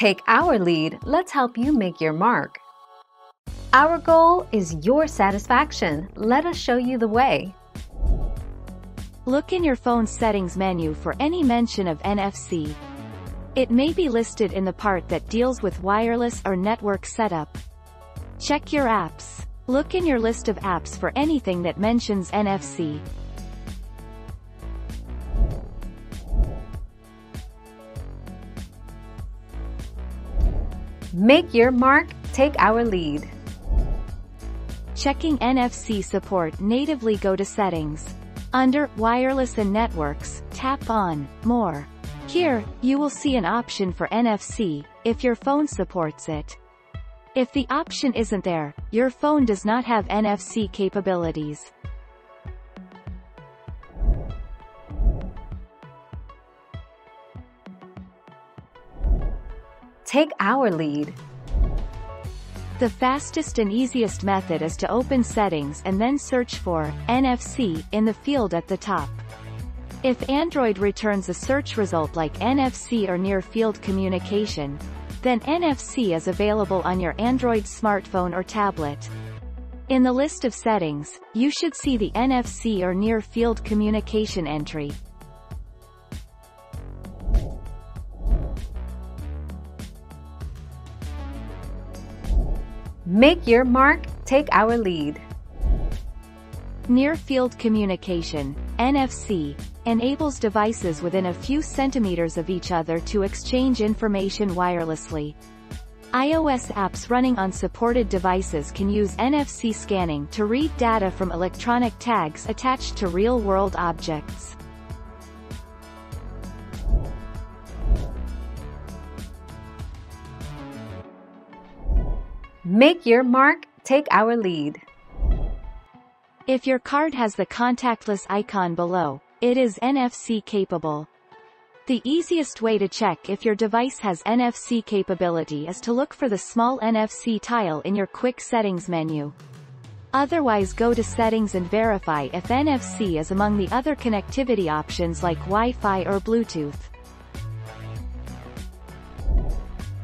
Take our lead, let's help you make your mark. Our goal is your satisfaction. Let us show you the way. Look in your phone's settings menu for any mention of NFC. It may be listed in the part that deals with wireless or network setup. Check your apps. Look in your list of apps for anything that mentions NFC. Make your mark, take our lead. Checking NFC support natively go to Settings. Under Wireless and Networks, tap on More. Here, you will see an option for NFC, if your phone supports it. If the option isn't there, your phone does not have NFC capabilities. Take our lead. The fastest and easiest method is to open Settings and then search for NFC in the field at the top. If Android returns a search result like NFC or Near Field Communication, then NFC is available on your Android smartphone or tablet. In the list of settings, you should see the NFC or Near Field Communication entry. Make your mark, take our lead. Near Field Communication, NFC, enables devices within a few centimeters of each other to exchange information wirelessly. iOS apps running on supported devices can use NFC scanning to read data from electronic tags attached to real-world objects. Make your mark, take our lead. If your card has the contactless icon below, it is NFC capable. The easiest way to check if your device has NFC capability is to look for the small NFC tile in your quick settings menu. Otherwise go to settings and verify if NFC is among the other connectivity options like Wi-Fi or Bluetooth.